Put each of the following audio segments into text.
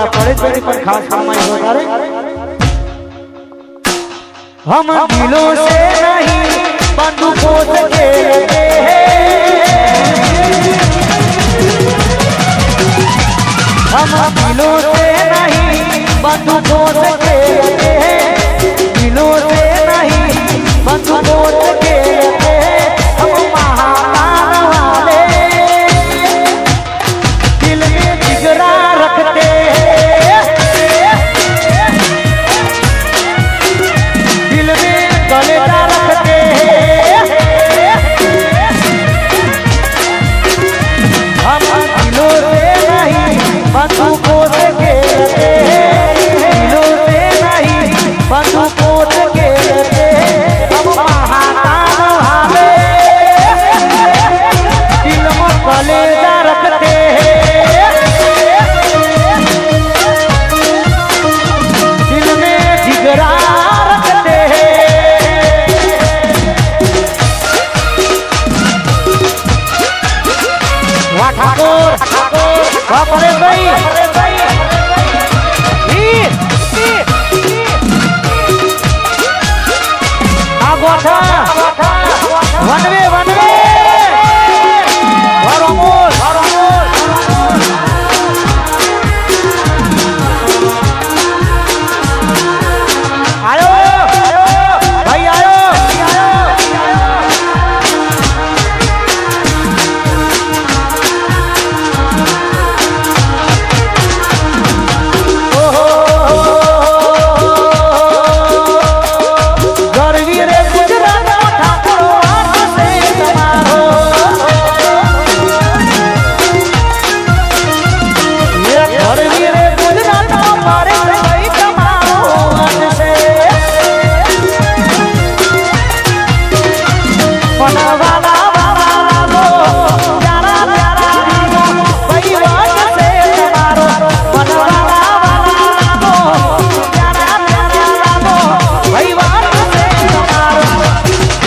हमारा पड़े तेरे पर खास कमाई हो तारे हम दिलों से नहीं बंदूकों से खेलते हैं। हम दिलों से नहीं बंदूकों से खेलते हैं। दिलों से नहीं बंदूकों से खेलते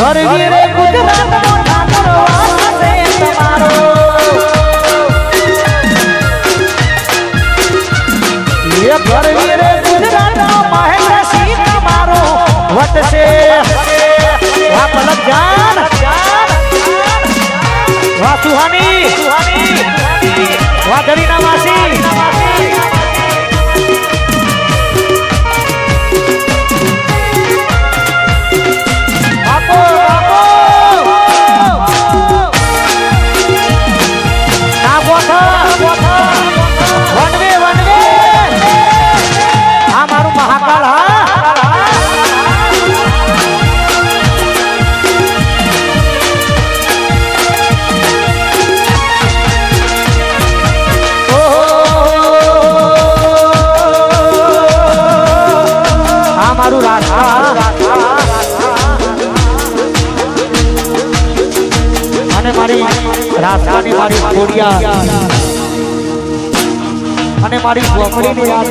હરવીર ગુજરાત મોટા કરવાનો અને મારી ગોખડીને યાદ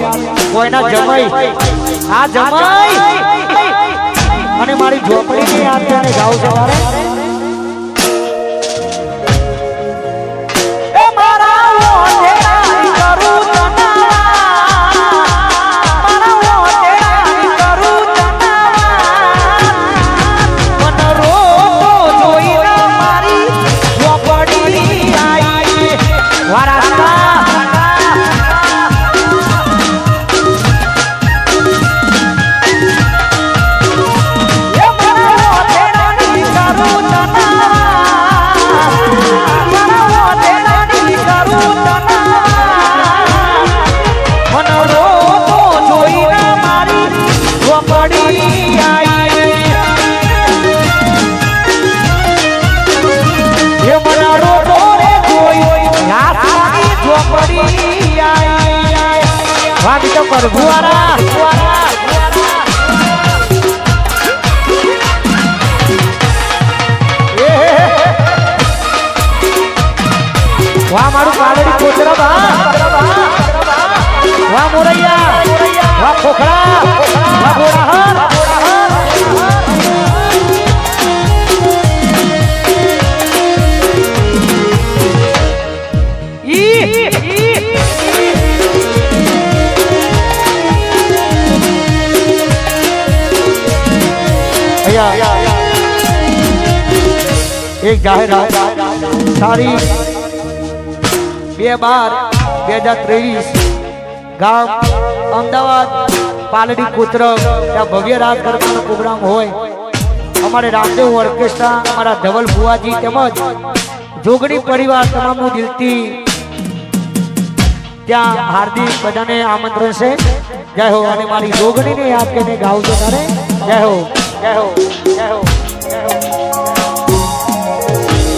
કોઈના જમાઈ. આ જમાઈ. અને મારી ઝોપડીને યાદ તને ગાઉ સવારે. પર ફુવારા વાહ મારું પાલડી કોચરા બા. વાહ મોરૈયા. વાહ ખોખરા. વાહ ગોરા એક જાહેરાત સારી બે બાર બે હજાર ત્રેવીસ ગામ અમદાવાદ પાલડી પુત્ર ત્યાં ભવ્ય રાસ કરવાનો પ્રોગ્રામ હોય. અમારે રામદેવ ઓર્કેસ્ટ્રા, અમારા ધવલ ભુવાજી તેમજ જોગણી પરિવાર તમામનું દિલથી ત્યાં હાર્દિક બધાને આમંત્રણ છે. જય હો, અને મારી જોગણીને યાદ કરીને ગાવજો તારે. જય હો જય હો જય હો જય હો.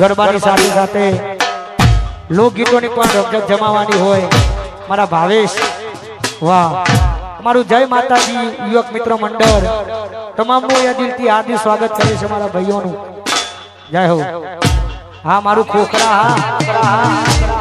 ગરબાની સાથે સાથે લોકગીતોની પણ રમઝટ જમાવાની હોય. મારા ભાવેશ, વાહ. અમારું જય માતાજી, યુવક મિત્ર મંડળ. તમામનું એ દિલથી હાર્દિક સ્વાગત કરે છે મારા ભાઈઓનું. જય હો. હા, મારું ખોખરા, હા.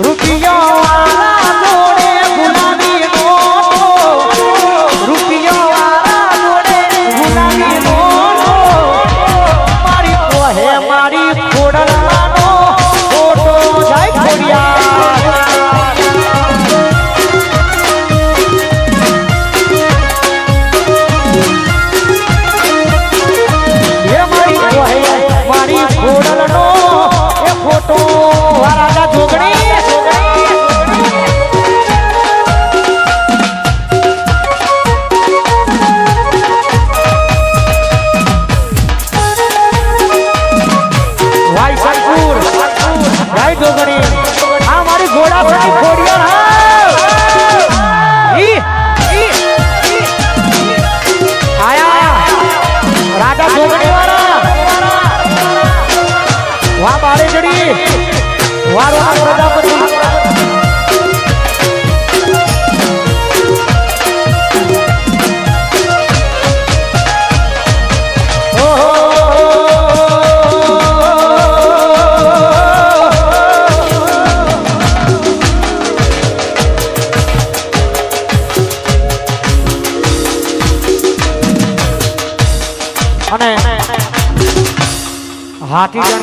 રૂપિયો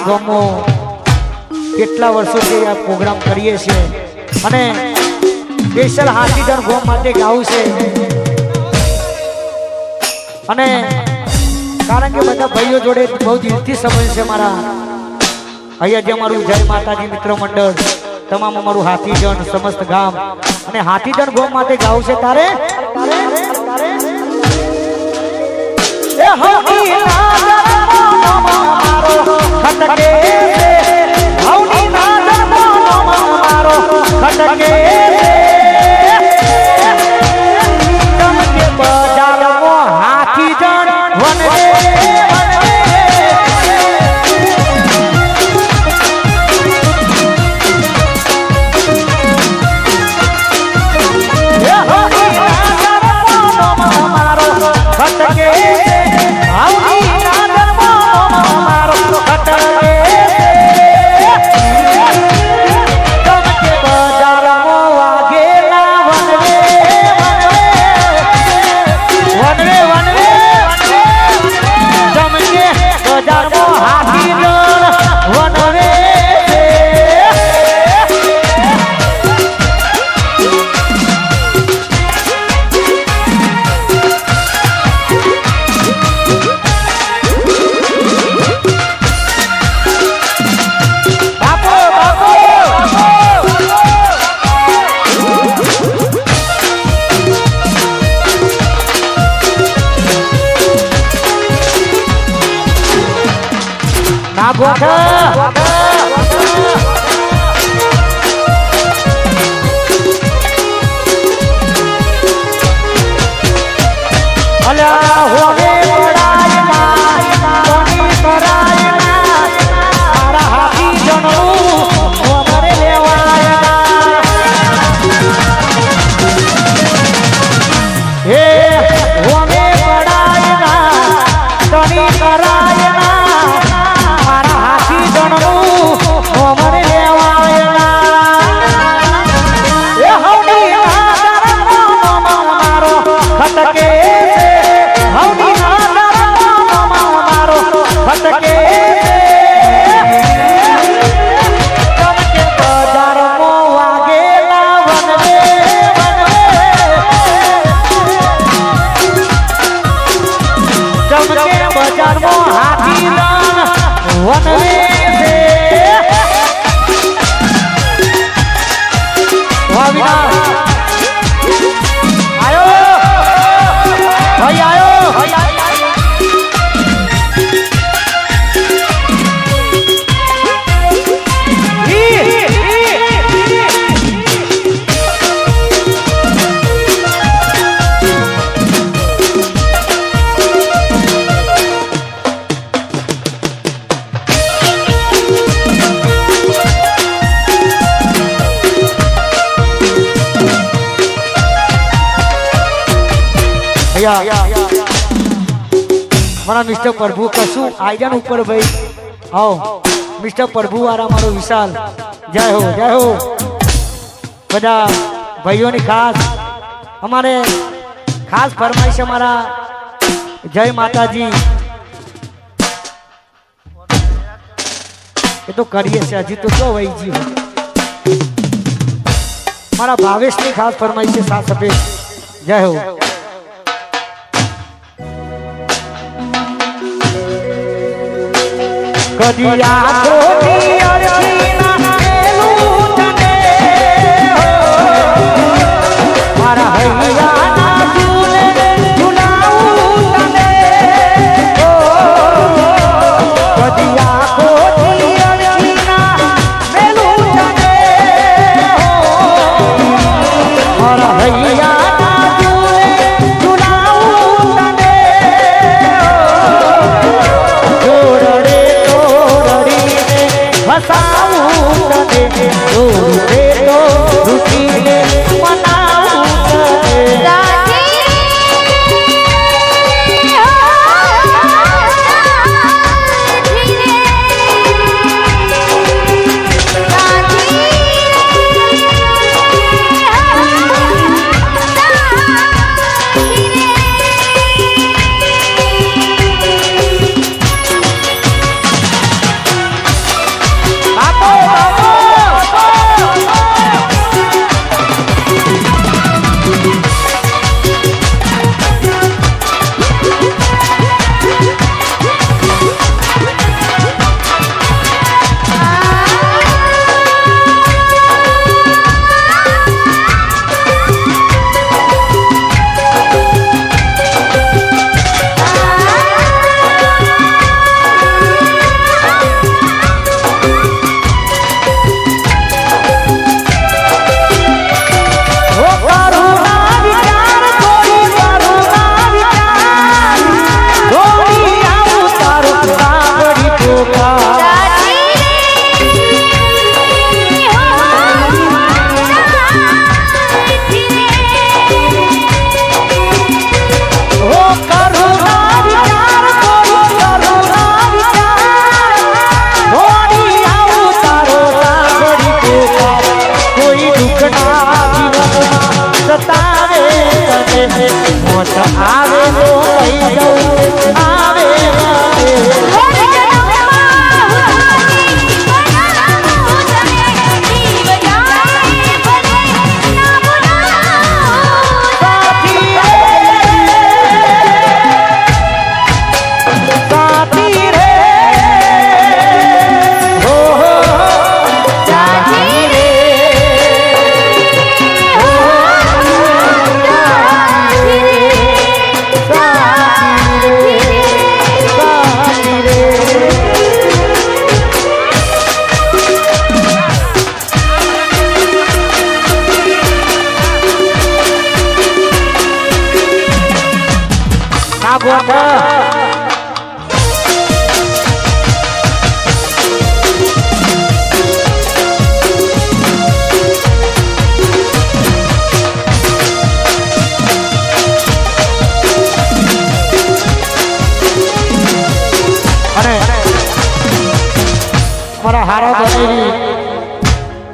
ગમો કેટલા વર્ષોથી આ પ્રોગ્રામ કરીએ છીએ. અને સ્પેશિયલ હાથીધર ગોમ માટે ગાવું છે. અને કારણ કે બધા ભાઈઓ જોડે બહુ દિલથી સંબંધ છે મારા. અહીંયા જે અમારું જય માતાજી મિત્ર મંડળ, તમામ અમારું હાથીજન, સમસ્ત ગામ. અને હાથીજન ગોમ માટે ગાવું છે, તારે? તારે હવની નાદરનો મારો ખટકે હવની નાદરનો મારો ખટકે ચમકે ગોઠ ભૈયા મારા મિસ્ટર પ્રભુ કશું આઈડિયા ઉપર ભાઈ. આવો, મિસ્ટર પ્રભુ વાળા મારો વિશાલ. જય હો જય હો. બધા ભાઈઓની ખાસ, અમારે ખાસ ફરમાઈશ અમારા જય માતાજી. એ તો કરીએ છે, હજી તો કયો વહી ગયું? મારા ભાવેશની ખાસ ફરમાઈશ છે સાત સફેદ જય હો. કદી આંખોની અરજીના Okay.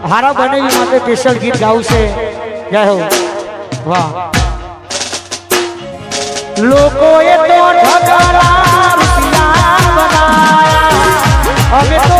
હારા બનેવી માટે સ્પેશિયલ ગીત ગાવું છે જય હો. વાહ. લોકો એ તો ઠગારા રૂપિયા બનાયા. હવે તો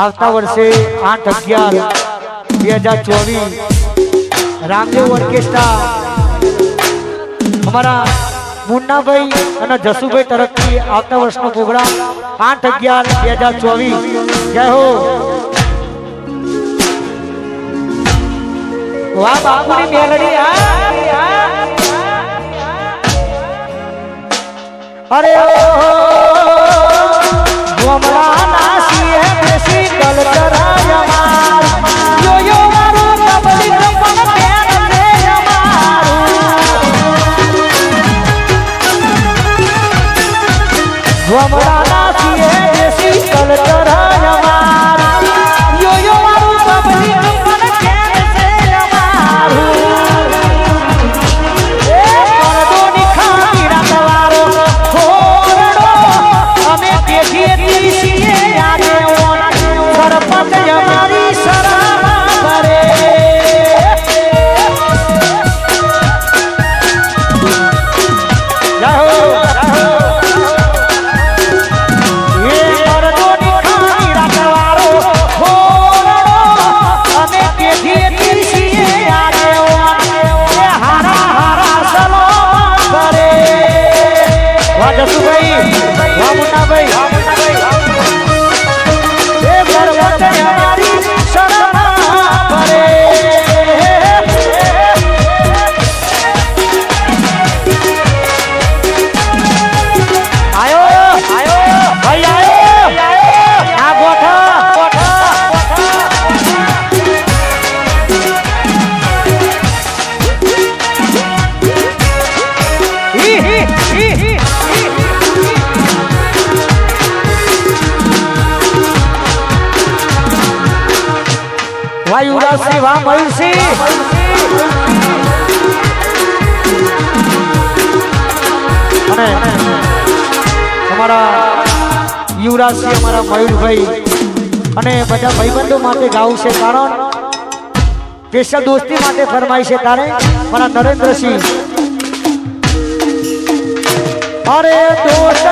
આવતા વર્ષે આઠ અગિયાર, બે હજાર ચોવીસ રામદેવ ઓર્કેસ્ટ્રા અમારા મુન્નાભાઈ અને જસુભાઈ તરફથી આવતા વર્ષનો પ્રોગ્રામ આઠ અગિયાર, બે હજાર ચોવીસ. જય હો. વાહ, બાપુની મેલડી અરે ગોમડા પાગલ કરાયા યુવરાજસિંહ અમારા મયુરભાઈ. અને બધા ભાઈબંધો માટે ગાવું છે કારણ સ્પેશિયલ દોસ્તી માટે ફરમાય છે તારે, મારા નરેન્દ્રસિંહ. અરે દોસ્ત